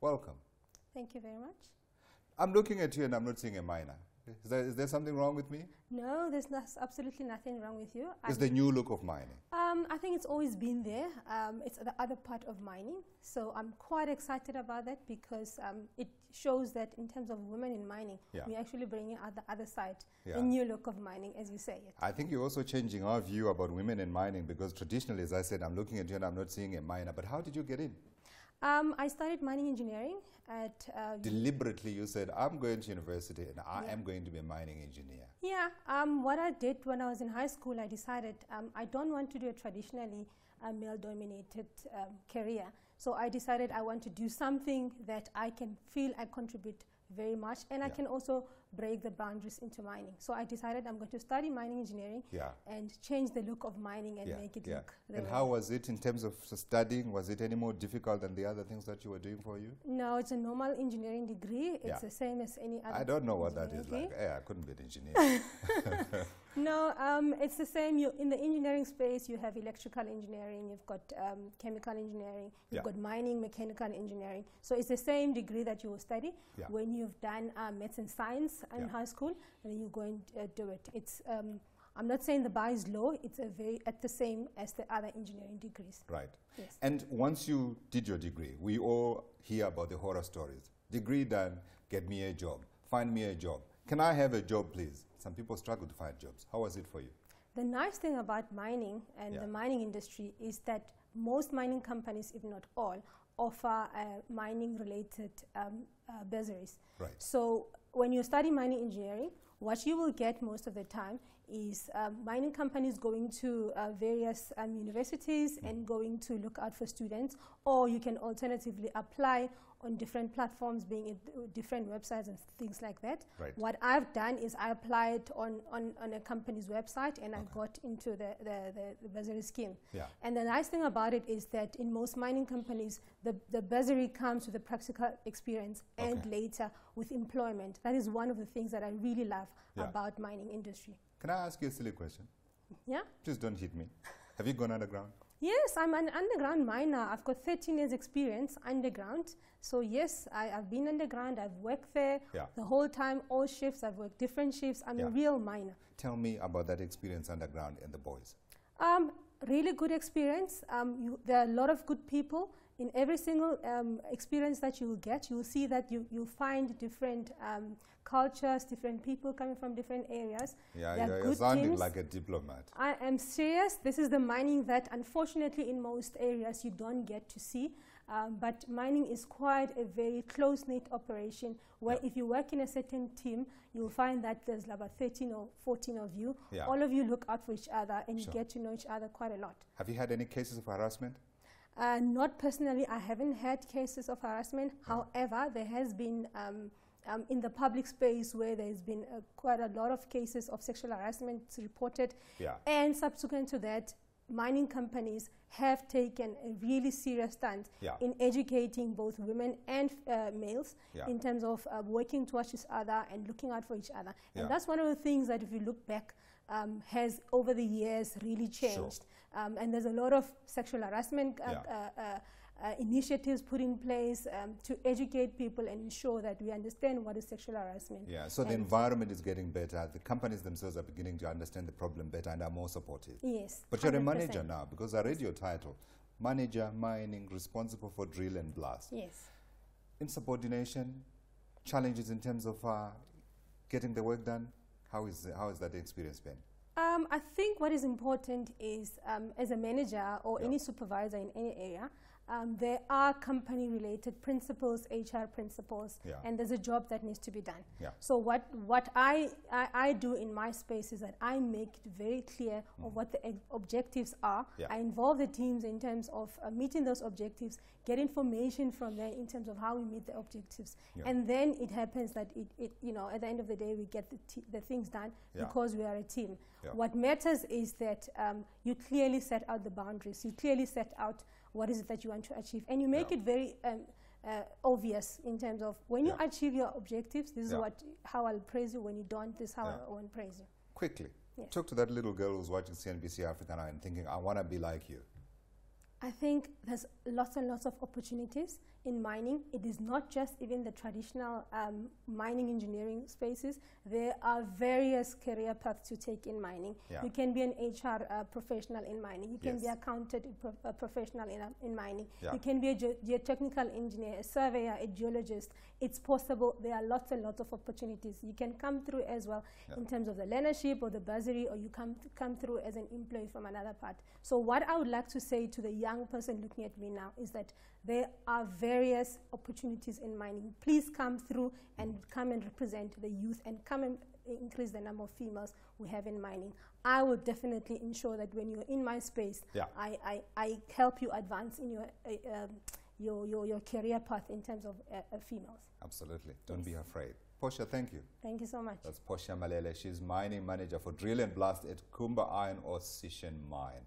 Welcome. Thank you very much. I'm looking at you and I'm not seeing a miner. Is there, is there something wrong with me? No, there's not, absolutely nothing wrong with you. It's the new look of mining. Um, I think it's always been there. Um, it's the other part of mining. So I'm quite excited about that because um, it shows that in terms of women in mining, Yeah. we're actually bringing out the other side, Yeah. the new look of mining, as you say it. I think you're also changing our view about women in mining because traditionally, as I said, I'm looking at you and I'm not seeing a miner. But how did you get in? Um, I studied mining engineering at uh, Deliberately, you said, I'm going to university and I am going to be a mining engineer. Yeah, um, what I did when I was in high school, I decided um, I don't want to do a traditionally uh, male-dominated um, career. So I decided I want to do something that I can feel I contribute very much, and I can also break the boundaries into mining. So I decided I'm going to study mining engineering Yeah. and change the look of mining and make it look. And how was it in terms of studying? Was it any more difficult than the other things that you were doing for you? No, it's a normal engineering degree. It's Yeah. the same as any other. I don't know what that is like. Yeah, I couldn't be an engineer. No, um, it's the same. You, in the engineering space, you have electrical engineering, you've got um, chemical engineering, you've Yeah. got mining, mechanical engineering. So it's the same degree that you will study Yeah. when you've done uh, maths and science in Yeah. high school, and then you go and uh, do it. It's um, I'm not saying the bar is low. It's a very at the same as the other engineering degrees. right. Yes. And once you did your degree, we all hear about the horror stories. Degree done, get me a job, find me a job. Can I have a job, please? Some people struggle to find jobs. How was it for you? The nice thing about mining and Yeah. the mining industry is that most mining companies, if not all, offer uh, mining related um, uh, bursaries. Right. So when you study mining engineering, what you will get most of the time is um, mining companies going to uh, various um, universities and going to look out for students, or you can alternatively apply on different platforms, being it different websites and things like that. Right. What I've done is I applied on, on, on a company's website and I got into the, the, the, the bursary scheme. Yeah. And the nice thing about it is that in most mining companies, the, the bursary comes with a practical experience and later with employment. That is one of the things that I really love Yeah. about mining industry. Can I ask you a silly question? Yeah? Please don't hit me. Have you gone underground? Yes, I'm an underground miner. I've got 13 years experience underground. So yes, I, I've been underground. I've worked there Yeah. the whole time, all shifts. I've worked different shifts. I'm Yeah. a real miner. Tell me about that experience underground and the boys. Um, really good experience. Um, you, there are a lot of good people. In every single um, experience that you will get, you will see that you, you find different um, cultures, different people coming from different areas. Yeah, you're sounding teams. like a diplomat. I am serious. This is the mining that, unfortunately, in most areas you don't get to see. Um, but mining is quite a very close-knit operation where Yeah. if you work in a certain team, you'll find that there's about 13 or 14 of you. Yeah. All of you look out for each other and Sure. you get to know each other quite a lot. Have you had any cases of harassment? Uh, not personally, I haven't had cases of harassment. However, there has been um, um, in the public space where there's been uh, quite a lot of cases of sexual harassment reported. Yeah. And subsequent to that, mining companies have taken a really serious stance Yeah. in educating both women and uh, males Yeah. in terms of uh, working towards each other and looking out for each other. Yeah. And that's one of the things that, if you look back, um, has over the years really changed. Um, and there's a lot of sexual harassment uh, Yeah. uh, uh, uh, initiatives put in place um, to educate people and ensure that we understand what is sexual harassment. Yeah, so the environment is getting better. The companies themselves are beginning to understand the problem better and are more supportive. Yes. But you're a 100%. manager now because I read your title Manager, Mining, Responsible for Drill and Blast. Yes. Insubordination, challenges in terms of uh, getting the work done. How is, how is that experience been? Um, I think what is important is, um, as a manager or Yeah. any supervisor in any area, um, there are company-related principles, HR principles, Yeah. and there's a job that needs to be done. Yeah. So what what I, I I do in my space is that I make it very clear of what the objectives are. Mm. Yeah. I involve the teams in terms of uh, meeting those objectives, get information from them in terms of how we meet the objectives, and then it happens that it, it you know at the end of the day we get the, t- the things done because we are a team. What matters is that um, you clearly set out the boundaries. You clearly set out what is it that you want to achieve, and you make Yeah. it very um, uh, obvious in terms of when you achieve your objectives. This is what how I'll praise you. When you don't, this is how Yeah. I won't praise you. Quickly, talk to that little girl who's watching CNBC Africa now and thinking, I want to be like you. I think there's lots and lots of opportunities in mining. It is not just even the traditional um, mining engineering spaces. There are various career paths to take in mining. Yeah. You can be an HR uh, professional in mining. You can be Yes. accountant pro- uh, professional in, uh, in mining. Yeah. You can be a ge- geotechnical engineer, a surveyor, a geologist. It's possible. There are lots and lots of opportunities. You can come through as well Yeah. in terms of the learnership or the bursary, or you come come through as an employee from another part. So what I would like to say to the young person looking at me now is that there are various opportunities in mining. Please come through and come and represent the youth and come and increase the number of females we have in mining. I will definitely ensure that when you're in my space, Yeah. I, I, I help you advance in your, uh, um, your, your, your career path in terms of uh, uh, females. Absolutely. Don't be afraid. Portia, thank you. Thank you so much. That's Portia Malele. She's mining manager for drill and blast at Kumba Iron Ore Sishen Mine.